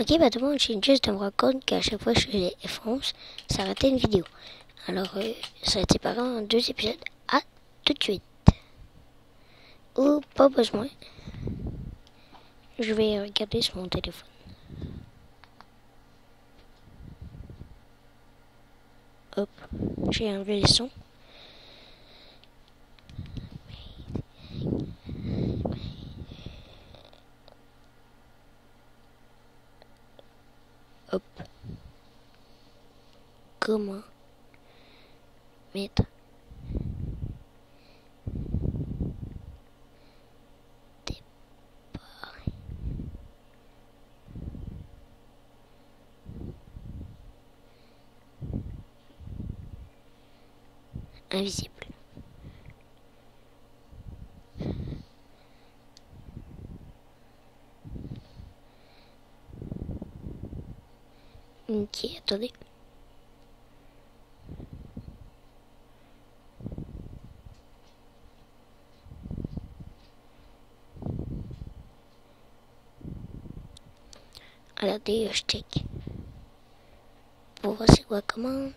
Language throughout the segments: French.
Ok, bah tout le monde, je juste de me rendre compte qu'à chaque fois que je faisais F11, ça arrêtait une vidéo. Alors, euh, ça a été séparé en deux épisodes. À tout de suite. Ou pas besoin. Je vais regarder sur mon téléphone. Hop, j'ai enlevé les sons. Hop. Comment mettre des paris invisible. Ok, attendez. D'ailleurs, je check. Pour c'est quoi la commande.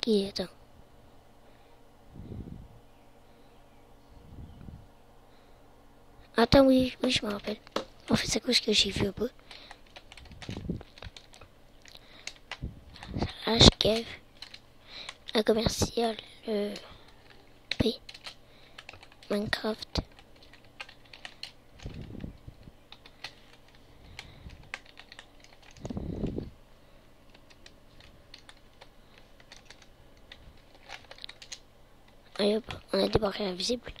Qui est. Attends, oui, oui, je me rappelle. En fait, c'est quoi ce que j'ai vu un peu HKF, un commercial euh, P, Minecraft. Hop, on a des barrières invisibles.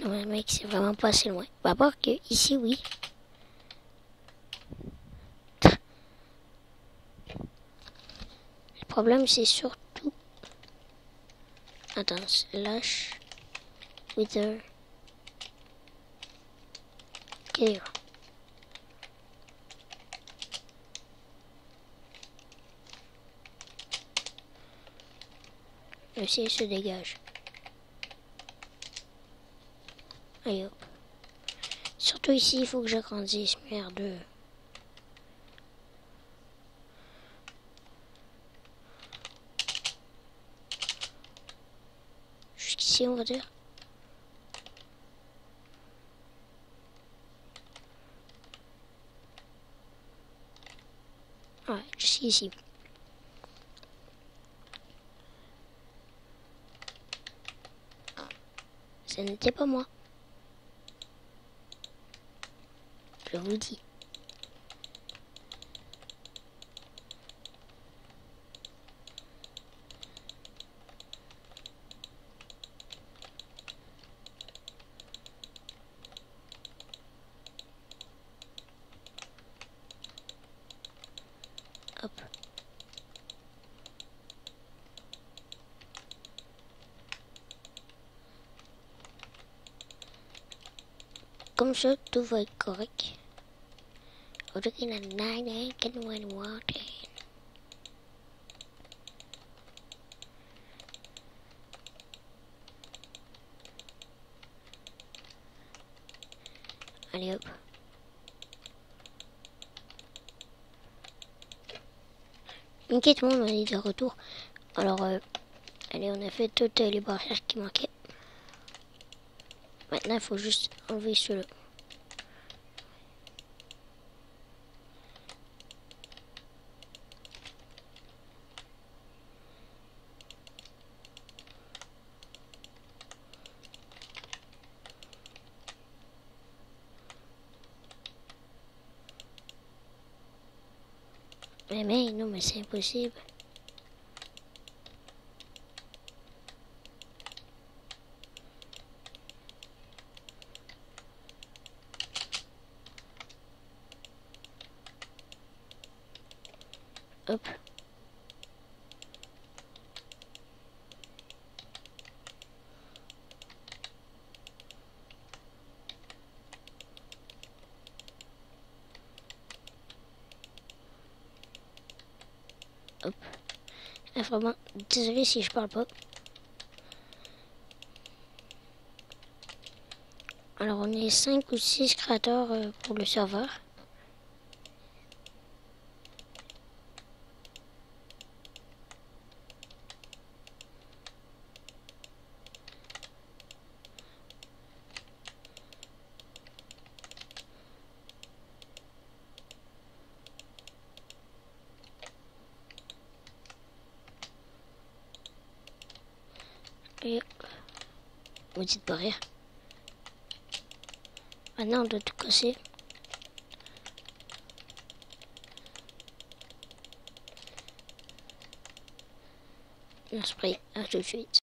Non, mec, c'est vraiment pas assez loin. Va voir que ici, oui. Problème, c'est surtout... Attends, slash... Wither... Ok. Le ciel se dégage. Allez hop. Surtout ici, il faut que j'agrandisse. Merde. Jusqu'ici, on va dire. Ouais, jusqu'ici. Ce n'était pas moi. Je vous dis. Hop. Comme ça, tout va être correct. Aujourd'hui, là, là, là, can one water. Allez hop. Ok, on est de retour. Alors, euh, allez, on a fait toutes les barrières qui manquaient. Maintenant, il faut juste enlever ceux-là. Mais, mais non, mais c'est impossible. Hop. Hop. Ah, vraiment, désolé si je parle pas. Alors on est 5 ou 6 créateurs euh, pour le serveur. Et maudite barrière. Maintenant, on doit tout casser. Un spray, à tout de suite.